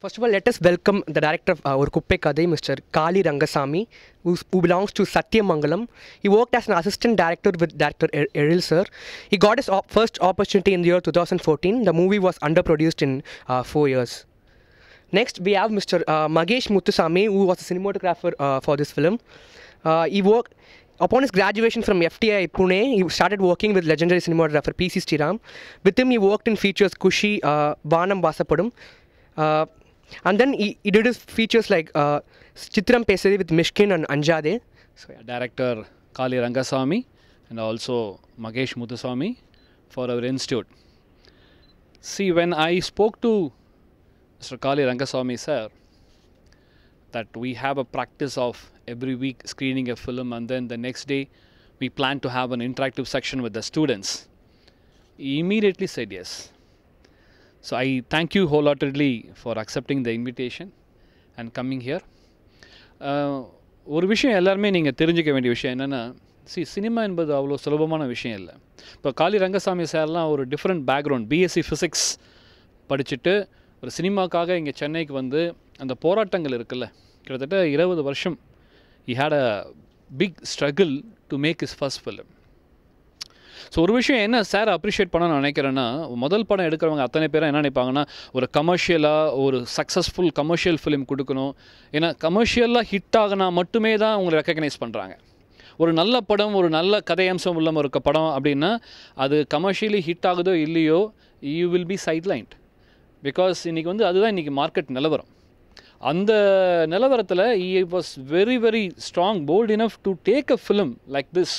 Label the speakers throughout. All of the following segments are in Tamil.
Speaker 1: First of all, let us welcome the director of uh, Or Kuppe Kadai, Mr. Kali Rangasamy, who's, who belongs to Satyamangalam. He worked as an assistant director with director Er- Eril Sir. He got his op- first opportunity in the year 2014. The movie was underproduced in uh, four years. Next, we have Mr. Uh, Magesh Muthusamy, who was a cinematographer uh, for this film. Uh, he worked upon his graduation from FTI Pune. He started working with legendary cinematographer P.C. Sriram. With him, he worked in features Kushi, uh, Vanam Vasapadum. And then he, he did his features like uh, Chitram Pesari with Mishkin and Anjade. So, yeah.
Speaker 2: director Kali Rangasamy and also Magesh Muthuswamy for our institute. See, when I spoke to Mr. Kali Rangasamy sir, that we have a practice of every week screening a film and then the next day we plan to have an interactive section with the students, he immediately said yes. So I thank you wholeheartedly for accepting the invitation and coming here. Uh, ஒரு விஷயம் எல்லாருமே நீங்கள் தெரிஞ்சுக்க வேண்டிய விஷயம் என்னென்னா சி சினிமா என்பது அவ்வளோ சுலபமான விஷயம் இல்லை இப்போ காளி ரங்கசாமி சார்லாம் ஒரு டிஃப்ரெண்ட் பேக்ரவுண்ட் பிஎஸ்சி ஃபிசிக்ஸ் படிச்சுட்டு ஒரு சினிமாக்காக இங்கே சென்னைக்கு வந்து அந்த போராட்டங்கள் இருக்குல்ல கிட்டத்தட்ட இருபது வருஷம் he had a big struggle to make his first film so ஒரு விஷயம் என்ன சார் அப்ரிஷியேட் பண்ண நான் நினைக்கிறேன்னா முதல் படம் எடுக்கிறவங்க அத்தனை பேரும் என்ன நினைப்பாங்கன்னா ஒரு கமர்ஷியலாக ஒரு சக்ஸஸ்ஃபுல் கமர்ஷியல் ஃபிலிம் கொடுக்கணும். ஏன்னா கமர்ஷியலாக ஹிட் ஆகினா மட்டுமே தான் உங்களை ரெக்கக்னைஸ் பண்ணுறாங்க ஒரு நல்ல படம் ஒரு நல்ல கதையம்சம் உள்ளமாக இருக்க படம் அப்படின்னா அது கமர்ஷியலி ஹிட் ஆகுதோ இல்லையோ you will be sidelined because இன்றைக்கி வந்து அதுதான் இன்றைக்கி மார்க்கெட் நிலவரம். அந்த நிலவரத்தில் he was very very strong bold enough to take a film like this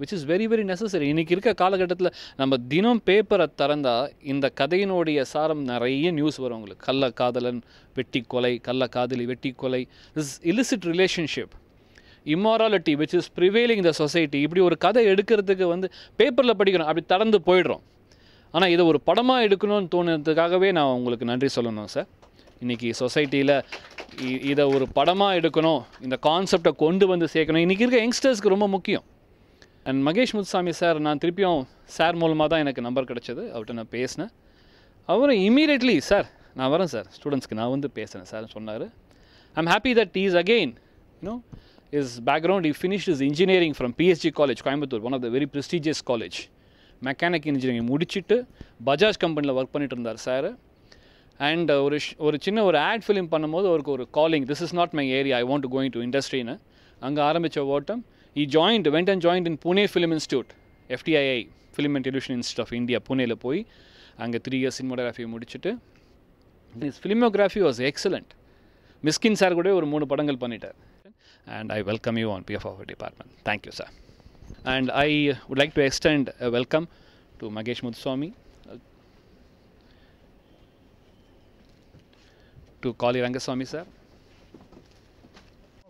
Speaker 2: which is very very necessary இன்றைக்கி இருக்க காலகட்டத்தில் நம்ம தினம் பேப்பரை திறந்தால் இந்த கதையினுடைய சாரம் நிறைய நியூஸ் வரும் உங்களுக்கு. கள்ள காதலன் வெட்டி கொலை கள்ள காதலி வெட்டி கொலை. This illicit relationship immorality which is prevailing the society இப்படி ஒரு கதை எடுக்கிறதுக்கு வந்து பேப்பரில் படிக்கணும் அப்படி திறந்து போயிடுறோம். ஆனால் இதை ஒரு படமாக எடுக்கணும்னு தோணுறதுக்காகவே நான் உங்களுக்கு நன்றி சொல்லணும் சார் இன்றைக்கி சொசைட்டியில் இதை ஒரு படமாக எடுக்கணும். இந்த கான்செப்டை கொண்டு வந்து சேர்க்கணும். இன்றைக்கி இருக்க யங்ஸ்டர்ஸ்க்கு ரொம்ப முக்கியம். அண்ட் மகேஷ் முத்துசாமி சார் நான் திருப்பியும் சார் மூலமாக தான் எனக்கு நம்பர் கிடச்சிது. அவர்கிட்ட நான் பேசினேன். அவரும் இமீடியட்லி சார் நான் வரேன் சார் ஸ்டூடெண்ட்ஸ்க்கு நான் வந்து பேசுகிறேன் சார் சொன்னார். I'm happy that is again you know his background he finish his engineering from PSG college Coimbatore one of the very prestigious college mechanic engineering முடிச்சுட்டு பஜாஜ் கம்பெனியில் ஒர்க் பண்ணிட்டு இருந்தார் சார் அண்ட் ஒரு ஒரு சின்ன ஒரு ஆட் ஃபிலிம் பண்ணும்போது அவருக்கு ஒரு calling this is not my area I want to going to இண்டஸ்ட்ரின்னு அங்கே ஆரம்பித்த ஓட்டம் he joined went and joined in Pune film institute FTII film and television institute of India புனேல போய் அங்கே த்ரீ இயர்ஸ் சினிமோகிராஃபி முடிச்சுட்டு his filmography was excellent Mysskin sir கூட ஒரு மூணு படங்கள் பண்ணிட்டார். And I welcome you on behalf of department thank you sir and I would like to extend welcome to Mahesh Muthuswamy to Kali Rangasamy sir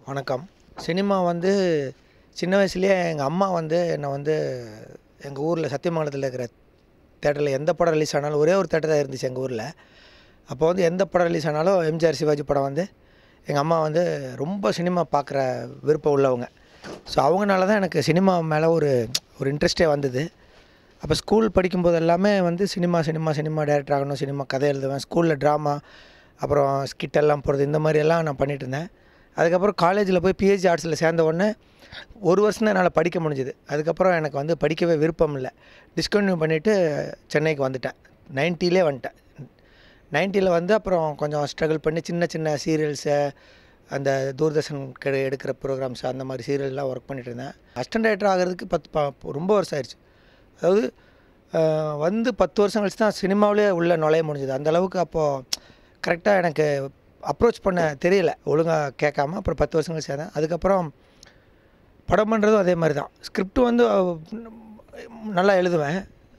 Speaker 3: வணக்கம். சினிமா வந்து சின்ன வயசுலேயே எங்கள் அம்மா வந்து என்னை வந்து எங்கள் ஊரில் சத்தியமங்கலத்தில் இருக்கிற தேட்டரில் எந்த படம் ரிலீஸ் ஆனாலும் ஒரே ஒரு தேட்டர் தான் இருந்துச்சு எங்கள் ஊரில். அப்போ வந்து எந்த படம் ரிலீஸ் ஆனாலும் எம்ஜிஆர் சிவாஜி படம் வந்து எங்கள் அம்மா வந்து ரொம்ப சினிமா பார்க்குற விருப்பம் உள்ளவங்க. ஸோ அவங்கனால தான் எனக்கு சினிமா மேலே ஒரு ஒரு இன்ட்ரெஸ்டே வந்தது. அப்போ ஸ்கூல் படிக்கும்போது எல்லாமே வந்து சினிமா சினிமா சினிமா டேரக்டர் ஆகணும் சினிமா கதை எழுதுவேன். ஸ்கூலில் ட்ராமா அப்புறம் ஸ்கிட்டெல்லாம் எல்லாம் போகிறது இந்த மாதிரி எல்லாம் நான் பண்ணிகிட்டு இருந்தேன். அதுக்கப்புறம் காலேஜில் போய் பிஹெச்டி ஆர்ட்ஸில் சேர்ந்த உடனே ஒரு வருஷம் தான் என்னால் படிக்க முடிஞ்சுது. அதுக்கப்புறம் எனக்கு வந்து படிக்கவே விருப்பம் இல்லை. டிஸ்கண்டினியூ பண்ணிவிட்டு சென்னைக்கு வந்துட்டேன். நைன்ட்டிலே வந்துட்டேன். நைன்ட்டியில் வந்து அப்புறம் கொஞ்சம் ஸ்ட்ரகிள் பண்ணி சின்ன சின்ன சீரியல்ஸை அந்த தூர்தர்ஷன் கெடு எடுக்கிற ப்ரோக்ராம்ஸ் அந்த மாதிரி சீரியல்லாம் ஒர்க் பண்ணிட்டு இருந்தேன். அஸ்டன்ட் டைரக்டர் ஆகிறதுக்கு பத்து ரொம்ப வருஷம் ஆயிடுச்சு. அதாவது வந்து பத்து வருஷம் கழிச்சு தான் சினிமாவிலே உள்ளே நுழைய முடிஞ்சது. அந்தளவுக்கு அப்போது கரெக்டாக எனக்கு அப்ரோச் பண்ண தெரியல. ஒழுங்காக கேட்காம அப்புறம் பத்து வருஷம் கழிச்சு சேர்ந்தேன் அதுக்கப்புறம் படம் பண்ணுறதும் அதே மாதிரி தான். ஸ்கிரிப்ட் வந்து நல்லா எழுதுவேன்.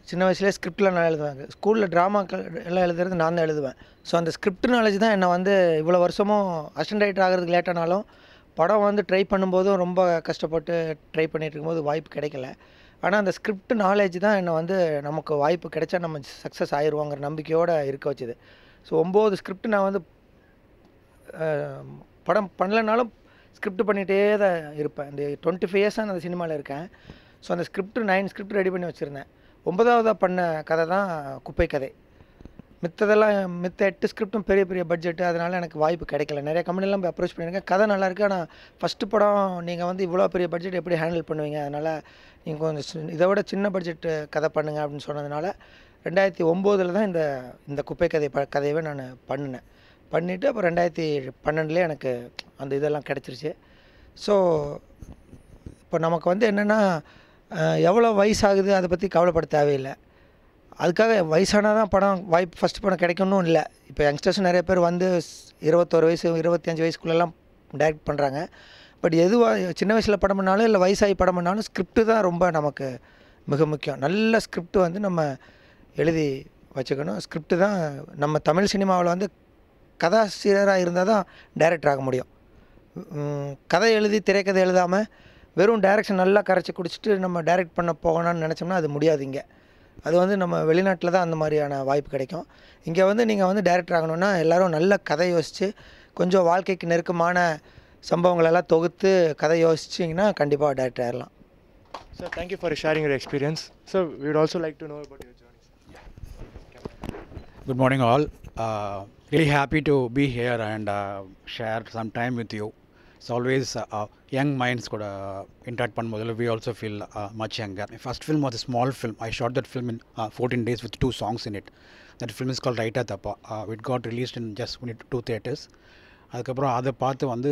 Speaker 3: சின்ன வயசுலேயே ஸ்கிரிப்ட்லாம் நல்லா எழுதுவேன் ஸ்கூலில் ட்ராமாக்கள் எல்லாம் எழுதுறது நான் தான் எழுதுவேன். ஸோ அந்த ஸ்கிரிப்ட் நாலேஜ் தான் என்னை வந்து இவ்வளோ வருஷமும் அசிஸ்டன்ட் ரைட்டர் ஆகிறதுக்கு லேட்டானாலும் படம் வந்து ட்ரை பண்ணும்போதும் ரொம்ப கஷ்டப்பட்டு ட்ரை பண்ணிட்டு இருக்கும்போது வாய்ப்பு கிடைக்கல. ஆனால் அந்த ஸ்கிரிப்ட் நாலேஜ் தான் என்னை வந்து நமக்கு வாய்ப்பு கிடைச்சா நம்ம சக்ஸஸ் ஆயிடுவோங்கிற நம்பிக்கையோடு இருக்க வச்சுது. ஸோ ஒம்பது ஸ்கிரிப்ட் நான் வந்து படம் பண்ணலைனாலும் ஸ்கிரிப்ட் பண்ணிகிட்டே தான் இருப்பேன். இந்த டுவெண்ட்டி ஃபைவ் இயர்ஸாக அந்த சினிமாவில் இருக்கேன். ஸோ அந்த ஸ்கிரிப்ட் நைன் ஸ்கிரிப்ட் ரெடி பண்ணி வச்சுருந்தேன். ஒன்பதாவதாக பண்ண கதை தான் குப்பை கதை. மித்ததெல்லாம் மித்த எட்டு ஸ்கிரிப்டும் பெரிய பெரிய பட்ஜெட்டு அதனால் எனக்கு வாய்ப்பு கிடைக்கல. நிறைய கம்பெனிலாம் போய் அப்ரோச் பண்ணியிருக்கேன். கதை நல்லாயிருக்கு ஆனால் ஃபஸ்ட்டு படம் நீங்கள் வந்து இவ்வளோ பெரிய பட்ஜெட் எப்படி ஹேண்டில் பண்ணுவீங்க? அதனால் நீங்கள் கொஞ்சம் இதை விட சின்ன பட்ஜெட்டு கதை பண்ணுங்கள் அப்படின்னு சொன்னதுனால ரெண்டாயிரத்தி ஒம்போதில் தான் இந்த இந்த குப்பை கதை ப கதையவே நான் பண்ணினேன். பண்ணிவிட்டு அப்புறம் ரெண்டாயிரத்தி பன்னெண்டுலேயே எனக்கு அந்த இதெல்லாம் கிடச்சிருச்சு. ஸோ இப்போ நமக்கு வந்து என்னென்னா எவ்வளோ வயசாகுது அதை பற்றி கவலைப்பட தேவையில்லை. அதுக்காக வயசானால் தான் படம் வாய்ப்பு ஃபஸ்ட் படம் கிடைக்கணும் இல்லை. இப்போ யங்ஸ்டர்ஸ் நிறைய பேர் வந்து ஸ்- இருபத்தோரு வயசு இருபத்தஞ்சு வயசுக்குள்ளெல்லாம் டைரக்ட் பண்ணுறாங்க பட் எதுவாக சின்ன வயசில் படம் பண்ணாலும் இல்லை வயசாகி படம் பண்ணாலும் ஸ்கிரிப்ட் தான் ரொம்ப நமக்கு மிக முக்கியம். நல்ல ஸ்கிரிப்ட் வந்து நம்ம எழுதி வச்சுக்கணும். ஸ்கிரிப்ட் தான் நம்ம தமிழ் சினிமாவில் வந்து கதாசிரியராக இருந்தால் தான் டைரக்டர் ஆக முடியும் கதை எழுதி திரைக்கதை எழுதாமல் வெறும் டைரக்ஷன் நல்லா கரைச்சி குடிச்சிட்டு நம்ம டைரக்ட் பண்ண போகணும்னு நினச்சோம்னா அது முடியாது இங்கே அது வந்து நம்ம வெளிநாட்டில் தான் அந்த மாதிரியான வாய்ப்பு கிடைக்கும் இங்கே வந்து நீங்கள் வந்து டைரக்டர் ஆகணும்னா எல்லோரும் நல்ல கதை யோசித்து கொஞ்சம் வாழ்க்கைக்கு நெருக்கமான சம்பவங்கள் எல்லாம் தொகுத்து கதை யோசிச்சிங்கன்னா கண்டிப்பாக director
Speaker 4: thank you for sharing your experience. Sir, we would also like to know about your journey.
Speaker 5: Good morning, all. uh, really happy to be here and uh, share some time with you. It's always uh, uh young minds could uh, interact panmodal. We also feel uh, much younger. My first film was a small film. I shot that film in 14 days with two songs in it. That film is called Raita Tapa. it got released in just only two theaters. அதுக்கப்புறம் அதை பார்த்து வந்து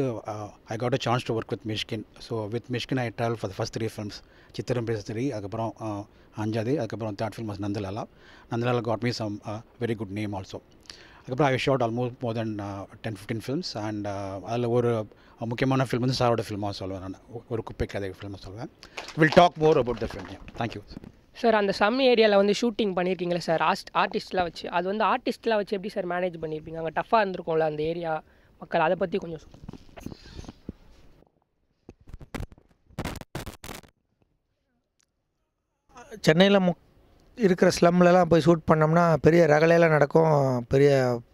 Speaker 5: I got a chance to work with Mysskin so with Mysskin I travel for the first three films Chithiram Pesuthadi அதுக்கப்புறம் அஞ்சாதி அதுக்கப்புறம் third film was Nandalala Nandalala got me some very good name also அதுக்கப்புறம் I shot almost more than ten fifteen films and அதில் ஒரு முக்கியமான ஃபில்ம் வந்து சாரோட ஃபில்மாக சொல்லுவேன் நான். ஒரு குப்பை கதை ஃபில்மை சொல்லுவேன். Will talk more about the film thank you
Speaker 6: sir அந்த சம் ஏரியாவில் வந்து ஷூட்டிங் பண்ணியிருக்கீங்களே சார் ஆர்ட் ஆர்டிஸ்ட்லாம் வச்சு. அது வந்து ஆர்டிஸ்ட்லாம் வச்சு எப்படி சார் மேனேஜ் பண்ணியிருப்பீங்க அங்கே டஃப்பாக இருந்திருக்கும்ல அந்த ஏரியா மக்கள் அதை பற்றி கொஞ்சம்
Speaker 3: சென்னையில் மு இருக்கிற ஸ்லம்லலாம் போய் ஷூட் பண்ணோம்னா பெரிய ரகலையெல்லாம் நடக்கும் பெரிய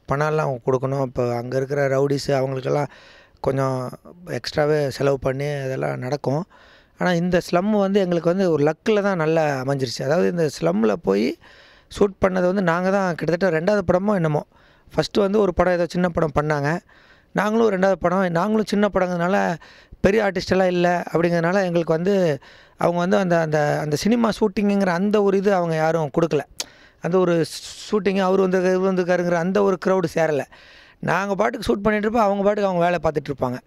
Speaker 3: பணம்லாம் கொடுக்கணும். இப்போ அங்கே இருக்கிற ரவுடிஸு அவங்களுக்கெல்லாம் கொஞ்சம் எக்ஸ்ட்ராவே செலவு பண்ணி அதெல்லாம் நடக்கும். ஆனால் இந்த ஸ்லம் வந்து எங்களுக்கு வந்து ஒரு லக்கில் தான் நல்லா அமைஞ்சிருச்சு. அதாவது இந்த ஸ்லம்மில் போய் ஷூட் பண்ணது வந்து நாங்கள் தான். கிட்டத்தட்ட ரெண்டாவது படமோ என்னமோ. ஃபஸ்ட்டு வந்து ஒரு படம் ஏதோ சின்ன படம் பண்ணாங்க. நாங்களும் ரெண்டாவது படம். நாங்களும் சின்ன படங்கிறதுனால பெரிய ஆர்டிஸ்டெல்லாம் இல்லை அப்படிங்கிறதுனால எங்களுக்கு வந்து அவங்க வந்து அந்த அந்த அந்த சினிமா ஷூட்டிங்குங்கிற அந்த ஒரு இது அவங்க யாரும் கொடுக்கல. அந்த ஒரு ஷூட்டிங்கு அவர் வந்து இவர் வந்துருக்காருங்கிற அந்த ஒரு க்ரௌடு சேரலை. நாங்கள் பாட்டுக்கு ஷூட் பண்ணிட்டு அவங்க பாட்டுக்கு அவங்க வேலை பார்த்துட்டு இருப்பாங்க.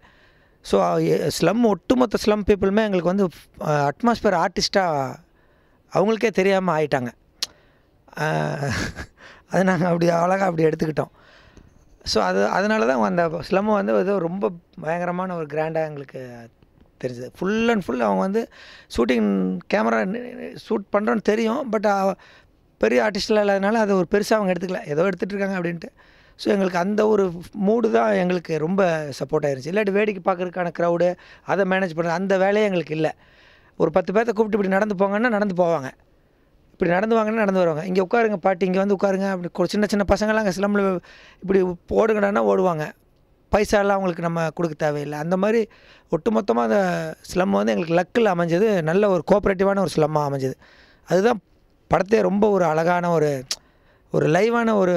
Speaker 3: ஸோ ஸ்லம் ஒட்டுமொத்த ஸ்லம் பீப்புளுமே எங்களுக்கு வந்து அட்மாஸ்பியர் ஆர்டிஸ்ட்டாக அவங்களுக்கே தெரியாமல் ஆயிட்டாங்க. அதை நாங்கள் அப்படி அழகாக அப்படி எடுத்துக்கிட்டோம். ஸோ அது அதனால தான் அந்த ஸ்லம் வந்து ஏதோ ரொம்ப பயங்கரமான ஒரு கிராண்டாக எங்களுக்கு தெரிஞ்சது. ஃபுல் அண்ட் ஃபுல் அவங்க வந்து ஷூட்டிங் கேமரா ஷூட் பண்ணுறோன்னு தெரியும். பட் பெரிய ஆர்டிஸ்ட்லாம் இல்லாதனால அதை ஒரு பெருசாக அவங்க எடுத்துக்கல. ஏதோ எடுத்துகிட்டு இருக்காங்க அப்படின்ட்டு. ஸோ எங்களுக்கு அந்த ஒரு மூடு தான் எங்களுக்கு ரொம்ப சப்போர்ட் ஆயிருச்சு. இல்லாட்டி வேடிக்கை பார்க்கறதுக்கான க்ரௌடு அதை மேனேஜ் பண்ணுறது அந்த வேலையே எங்களுக்கு இல்லை. ஒரு பத்து பேர்த்த கூப்பிட்டு இப்படி நடந்து போங்கன்னா நடந்து போவாங்க. இப்படி நடந்து வாங்கன்னா நடந்து வருவாங்க. இங்கே உட்காருங்க பாட்டி இங்கே வந்து உட்காருங்க. அப்படி சின்ன சின்ன பசங்களாம் அங்கே சிலம்பில் இப்படி ஓடுங்கடான்னா ஓடுவாங்க. பைசாலாம் அவங்களுக்கு நம்ம கொடுக்க தேவையில்லை. அந்த மாதிரி ஒட்டுமொத்தமாக அந்த ஸ்லம் வந்து எங்களுக்கு லக்கில் அமைஞ்சது. நல்ல ஒரு கோஆப்ரேட்டிவான ஒரு ஸ்லம்மாக அமைஞ்சது. அதுதான் படத்தையே ரொம்ப ஒரு அழகான ஒரு ஒரு லைவான ஒரு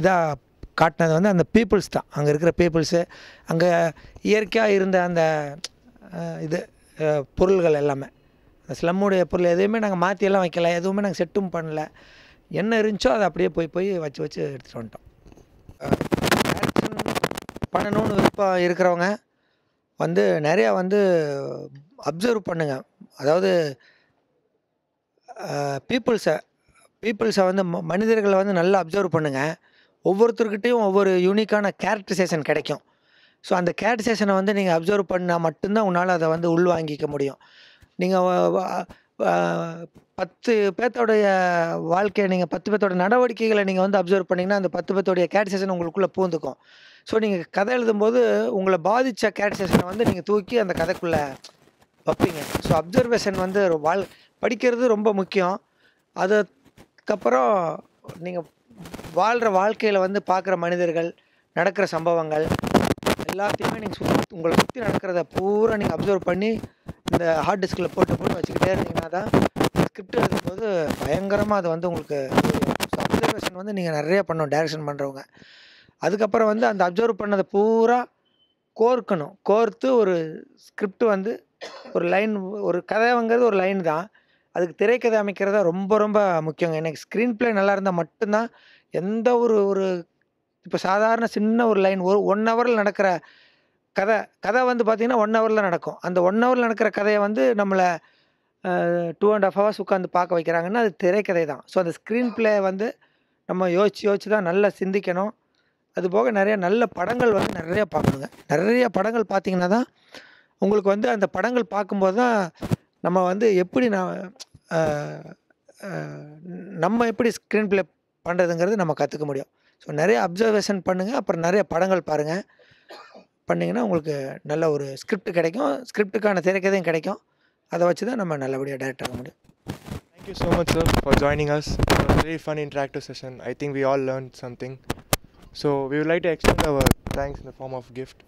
Speaker 3: இதாக காட்டினது வந்து அந்த பீப்புள்ஸ் தான். அங்கே இருக்கிற பீப்புள்ஸு அங்கே இயற்கையாக இருந்த அந்த இது பொருள்கள் எல்லாமே. அந்த ஸ்லம்முடைய பொருள் எதுவுமே நாங்கள் மாற்றியெல்லாம் வைக்கல எதுவுமே நாங்கள் செட்டும் பண்ணல. என்ன இருந்துச்சோ அதை அப்படியே போய் போய் வச்சு வச்சு எடுத்துகிட்டு வந்துட்டோம். பண்ணணும்னு விருப்பம் இருக்கிறவங்க வந்து நிறையா வந்து அப்சர்வ் பண்ணுங்கள் அதாவது பீப்புள்ஸை பீப்புள்ஸை வந்து ம- மனிதர்களை வந்து நல்லா அப்சர்வ் பண்ணுங்கள் ஒவ்வொருத்தர்கிட்டையும் ஒவ்வொரு யூனிக்கான கேரக்டரைசேஷன் கிடைக்கும். ஸோ அந்த கேரக்டரைசேஷனை வந்து நீங்கள் அப்சர்வ் பண்ணால் மட்டும்தான் உன்னால் அதை வந்து உள்வாங்கிக்க முடியும். நீங்கள் பத்து பேர்த்தோடைய வாழ்க்கையை நீங்கள் பத்து பேர்த்தோட நடவடிக்கைகளை நீங்கள் வந்து அப்சர்வ் பண்ணிங்கன்னா அந்த பத்து பேர்த்தோடைய கேட்சேஷன் உங்களுக்குள்ளே பூந்துக்கும். ஸோ நீங்கள் கதை எழுதும்போது உங்களை பாதித்த கேட்சேஷனை வந்து நீங்கள் தூக்கி அந்த கதைக்குள்ளே வைப்பீங்க. ஸோ அப்சர்வேஷன் வந்து வாழ் படிக்கிறது ரொம்ப முக்கியம். அதுக்கப்புறம் நீங்கள் வாழ்கிற வாழ்க்கையில் வந்து பார்க்குற மனிதர்கள் நடக்கிற சம்பவங்கள் எல்லாத்தையுமே நீங்கள் சுத் உங்களை சுற்றி நடக்கிறத பூரா நீங்கள் அப்சர்வ் பண்ணி இந்த ஹார்ட் டிஸ்கில் போட்டு போட்டு வச்சுக்கிட்டே இருந்தீங்கன்னா தான் ஸ்கிரிப்ட் எழுதும்போது பயங்கரமாக அது வந்து உங்களுக்கு அப்சர்வேஷன் வந்து நீங்கள் நிறைய பண்ணணும் டைரக்ஷன் பண்ணுறவங்க அதுக்கப்புறம் வந்து அந்த அப்சர்வ் பண்ணதை பூரா கோர்க்கணும். கோர்த்து ஒரு ஸ்கிரிப்ட் வந்து ஒரு லைன் ஒரு கதைங்கிறது ஒரு லைன் தான். அதுக்கு திரைக்கதை அமைக்கிறதா ரொம்ப ரொம்ப முக்கியங்க. எனக்கு ஸ்க்ரீன் பிளே நல்லா இருந்தால் மட்டும்தான் எந்த ஒரு ஒரு இப்போ சாதாரண சின்ன ஒரு லைன் ஒரு ஒன் ஹவரில் நடக்கிற கதை கதை வந்து பார்த்திங்கன்னா ஒன் ஹவரில் நடக்கும். அந்த ஒன் ஹவரில் நடக்கிற கதையை வந்து நம்மளை டூ அண்ட் ஹாஃப் ஹவர்ஸ் உட்காந்து பார்க்க வைக்கிறாங்கன்னா அது திரைக்கதை தான் ஸோ அந்த ஸ்க்ரீன் ப்ளே வந்து நம்ம யோசிச்சு யோசிச்சு தான் நல்லா சிந்திக்கணும். அது போக நிறைய நல்ல படங்கள் வந்து நிறைய பார்க்கணுங்க. நிறைய படங்கள் பார்த்தீங்கன்னா தான் உங்களுக்கு வந்து அந்த படங்கள் பார்க்கும்போது தான் நம்ம வந்து எப்படி நான் நம்ம எப்படி ஸ்க்ரீன் ப்ளே பண்ணுறதுங்கிறது நம்ம கற்றுக்க முடியும். ஸோ நிறைய அப்சர்வேஷன் பண்ணுங்கள் அப்புறம் நிறைய படங்கள் பாருங்கள் பண்ணிங்கன்னா உங்களுக்கு நல்ல ஒரு ஸ்கிரிப்ட் கிடைக்கும் ஸ்கிரிப்டுக்கான திரைக்கதையும் கிடைக்கும் அதை வச்சு தான் நம்ம நல்லபடியாக டைரக்ட் ஆக முடியும்
Speaker 4: Thank you so much, sir, for joining us. It was a very fun interactive session. I think we all learned something. So we would like to extend our thanks in the form of gift.